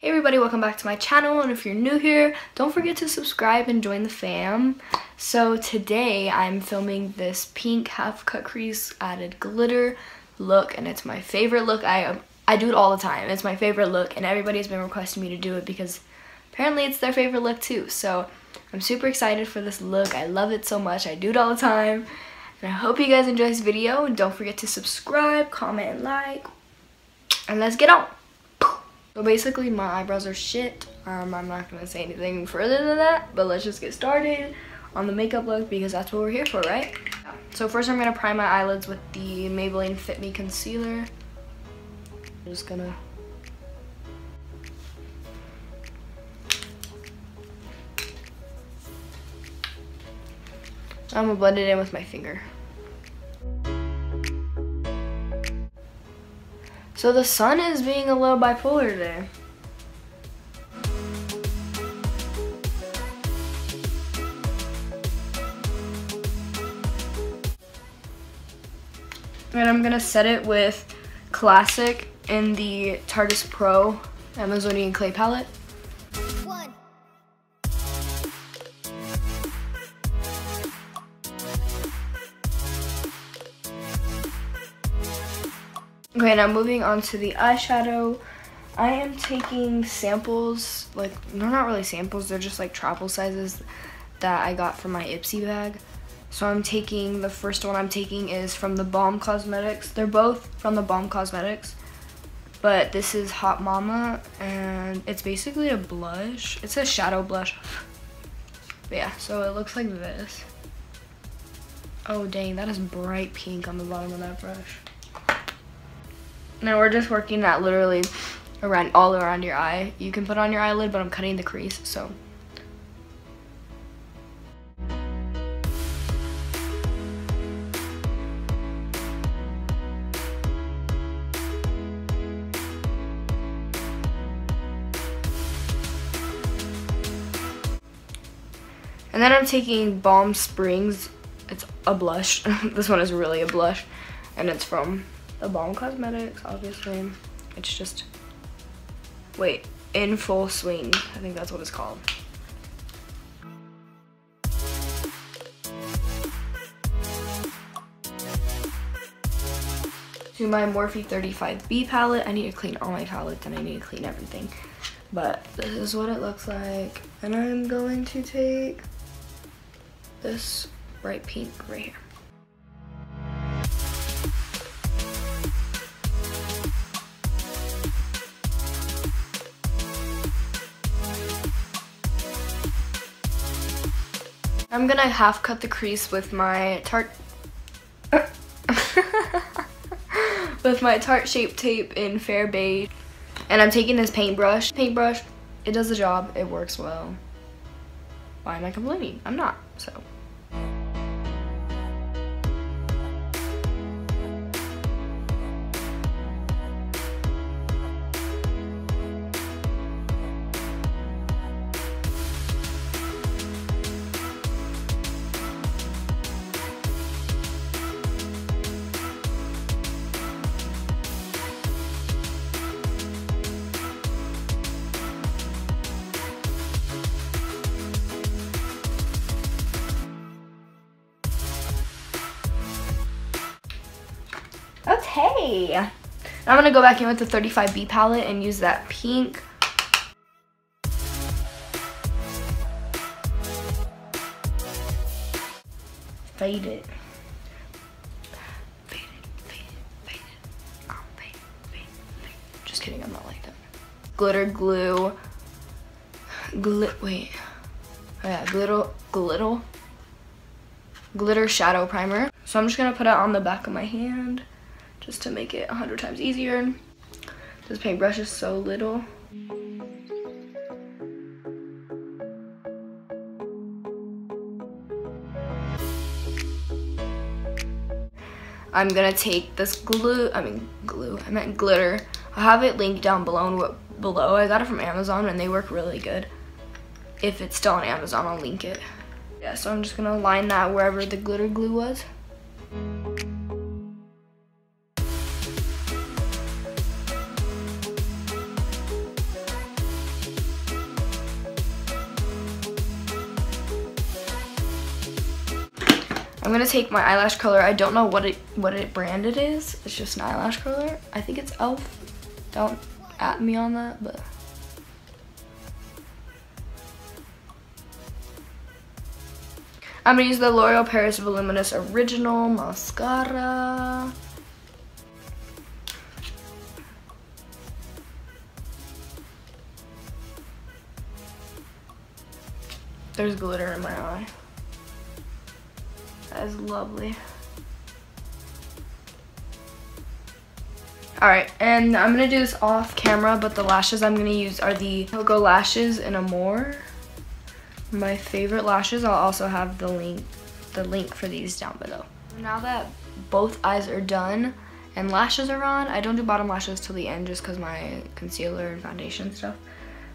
Hey everybody, welcome back to my channel and if you're new here, don't forget to subscribe and join the fam. So today I'm filming this pink half cut crease added glitter look and it's my favorite look. I um, I do it all the time. It's my favorite look and everybody's been requesting me to do it because apparently it's their favorite look too. So I'm super excited for this look. I love it so much. I do it all the time. And I hope you guys enjoy this video don't forget to subscribe, comment, and like. And let's get on. So basically my eyebrows are shit. Um, I'm not to say anything further than that, but let's just get started on the makeup look because that's what we're here for, right? So first I'm to prime my eyelids with the Maybelline Fit Me Concealer. I'm just to... I'm to blend it in with my finger. So the sun is being a little bipolar today. And I'm gonna set it with Classic in the Tarteist Pro Amazonian Clay Palette. Okay, now moving on to the eyeshadow. I am taking samples, like, they're not really samples, they're just like travel sizes that I got from my Ipsy bag. So I'm taking, the first one I'm taking is from the Balm Cosmetics. They're both from the Balm Cosmetics. But this is Hot Mama, and it's basically a blush. It's a shadow blush. But yeah, so it looks like this. Oh dang, that is bright pink on the bottom of that brush. Now we're just working that literally around all around your eye. You can put on your eyelid, but I'm cutting the crease, so. And then I'm taking Balm Springs. It's a blush. this one is really a blush. And it's from the Balm Cosmetics, obviously. It's just, wait, In Full Swing. I think that's what it's called. To my Morphe 35B palette, I need to clean all my palettes and I need to clean everything. But this is what it looks like. And I'm going to take this bright pink right here. I'm gonna half cut the crease with my tart with my tart Shape Tape in Fair Beige. And I'm taking this paintbrush. Paintbrush, it does the job, it works well. Why am I complaining? I'm not, so. Okay. I'm gonna go back in with the 35B palette and use that pink. Fade it. Just kidding, I'm not like that. Glitter glue. Glit, wait. Oh yeah, glitter, glitter. Glitter shadow primer. So I'm just gonna put it on the back of my hand just to make it a hundred times easier. This paintbrush is so little. I'm gonna take this glue, I mean glue, I meant glitter. I'll have it linked down below. below. I got it from Amazon and they work really good. If it's still on Amazon, I'll link it. Yeah, so I'm just gonna line that wherever the glitter glue was. Gonna take my eyelash curler. I don't know what it what it brand it is. It's just an eyelash curler. I think it's e.l.f. Don't at me on that, but I'm gonna use the L'Oreal Paris Voluminous Original Mascara. There's glitter in my eye. That is lovely. Alright, and I'm going to do this off camera, but the lashes I'm going to use are the Koko Lashes in Amore. My favorite lashes. I'll also have the link, the link for these down below. Now that both eyes are done and lashes are on, I don't do bottom lashes till the end just because my concealer and foundation stuff.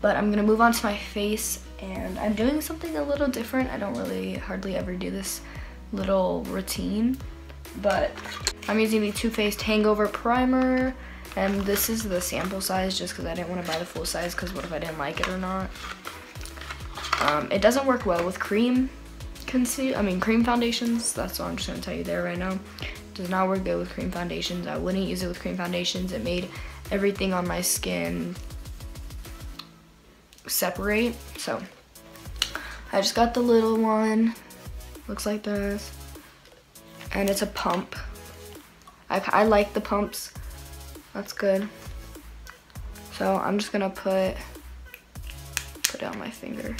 But I'm going to move on to my face and I'm doing something a little different. I don't really hardly ever do this little routine, but I'm using the Too Faced Hangover Primer and this is the sample size just because I didn't want to buy the full size because what if I didn't like it or not. Um, it doesn't work well with cream conceal, I mean cream foundations, that's all I'm just going to tell you there right now. It does not work good with cream foundations. I wouldn't use it with cream foundations. It made everything on my skin separate. So I just got the little one. Looks like this. And it's a pump. I, I like the pumps. That's good. So I'm just gonna put put on my finger.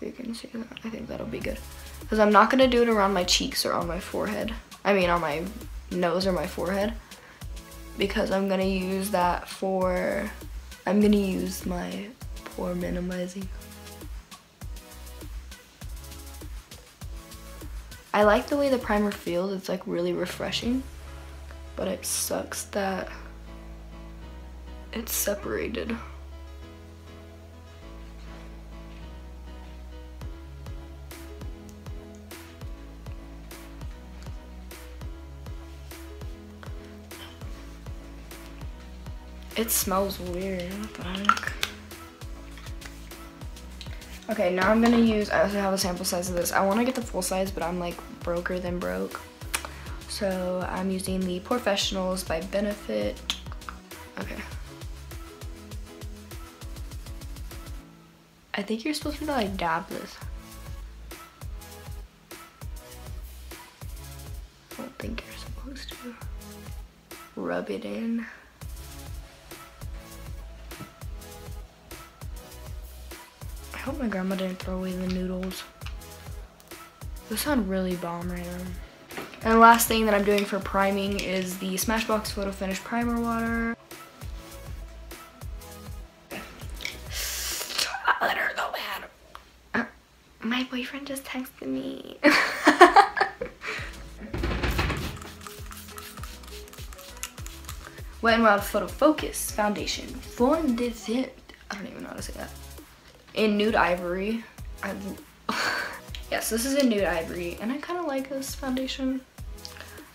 You can see that. I think that'll be good. Because I'm not gonna do it around my cheeks or on my forehead. I mean on my nose or my forehead. Because I'm gonna use that for I'm gonna use my pore minimizing. I like the way the primer feels. It's like really refreshing, but it sucks that it's separated. It smells weird. Okay, now I'm gonna use, I also have a sample size of this. I wanna get the full size, but I'm like broker than broke. So I'm using the POREfessionals by Benefit. Okay. I think you're supposed to like dab this. I don't think you're supposed to rub it in. My grandma didn't throw away the noodles. Those sound really bomb right now. And the last thing that I'm doing for priming is the Smashbox Photo Finish Primer Water. Uh, my boyfriend just texted me. Wet n Wild Photo Focus Foundation Fondant. I don't even know how to say that in Nude Ivory. I, yes, this is in Nude Ivory, and I kind of like this foundation.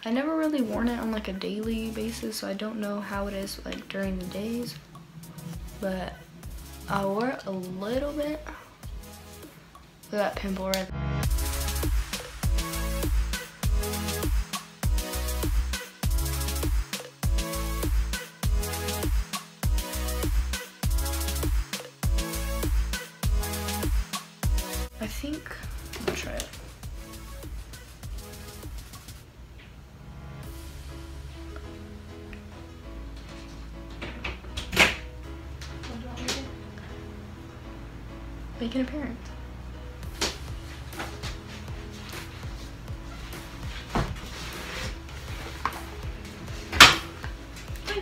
I never really worn it on like a daily basis, so I don't know how it is like during the days. But I wore it a little bit. Look at that pimple right there. Make an appearance.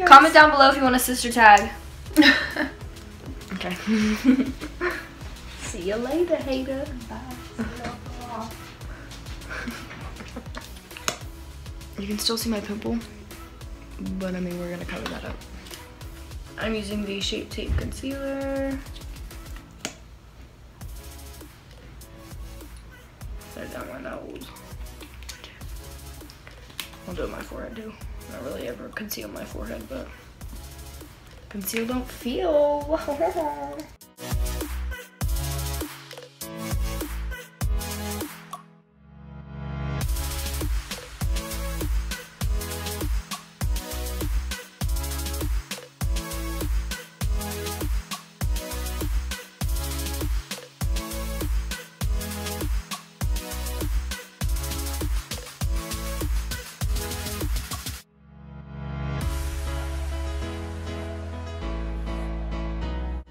Comment down below if you want a sister tag. okay. See you later, hater. Bye. you can still see my pimple, but I mean, we're gonna cover that up. I'm using the Shape Tape Concealer. I'll do my forehead too. I really ever conceal my forehead, but conceal don't feel.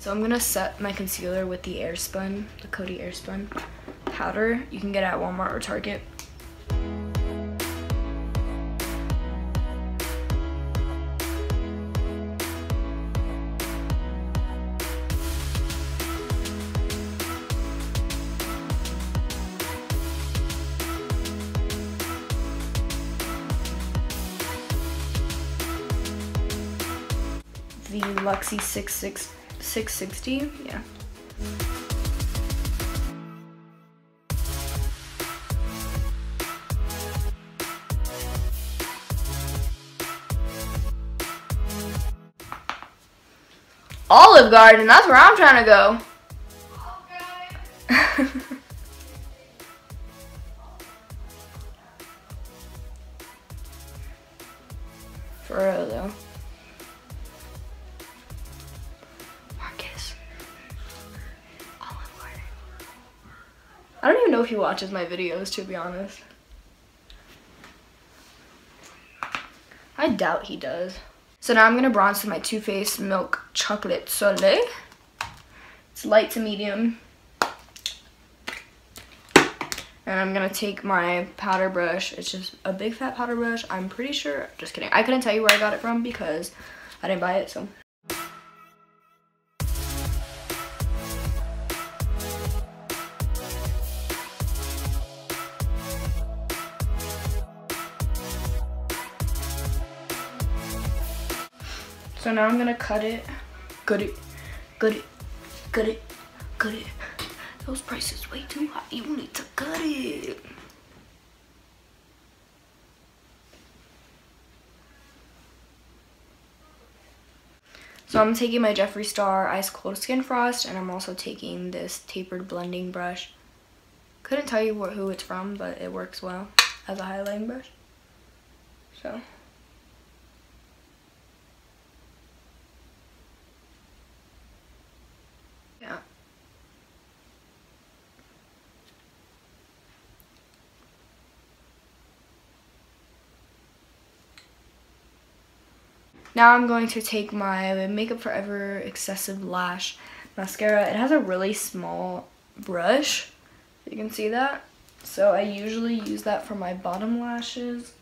So I'm gonna set my concealer with the Airspun, the Coty Airspun powder. You can get at Walmart or Target. the Luxie 66 660. Yeah. Olive Garden, that's where I'm trying to go. For real though. I don't even know if he watches my videos, to be honest. I doubt he does. So now I'm to bronze with my Too Faced Milk Chocolate Soleil. It's light to medium. And I'm to take my powder brush. It's just a big fat powder brush. I'm pretty sure, just kidding. I couldn't tell you where I got it from because I didn't buy it, so So now I'm gonna cut it. Cut it. Cut it. Those prices way too high. You need to cut it. So I'm taking my Jeffree Star Ice Cold Skin Frost and I'm also taking this tapered blending brush. Couldn't tell you who it's from, but it works well as a highlighting brush. So. Now I'm going to take my Makeup Forever Excessive Lash Mascara. It has a really small brush. You can see that. So I usually use that for my bottom lashes.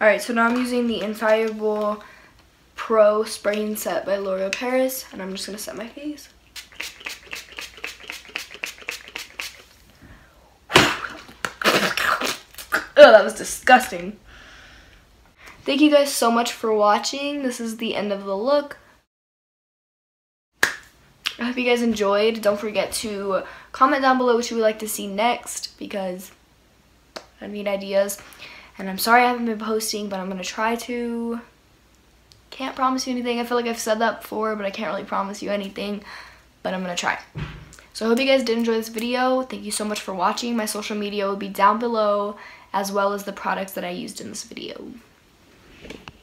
Alright, so now I'm using the Infallible Pro Spraying Set by L'Oreal Paris. And I'm just going to set my face. Oh, that was disgusting. Thank you guys so much for watching. This is the end of the look. I hope you guys enjoyed. Don't forget to comment down below what you would like to see next because I need ideas. And I'm sorry I haven't been posting, but I'm going to try to. Can't promise you anything. I feel like I've said that before, but I can't really promise you anything. But I'm going to try. So I hope you guys did enjoy this video. Thank you so much for watching. My social media will be down below, as well as the products that I used in this video. Thank you.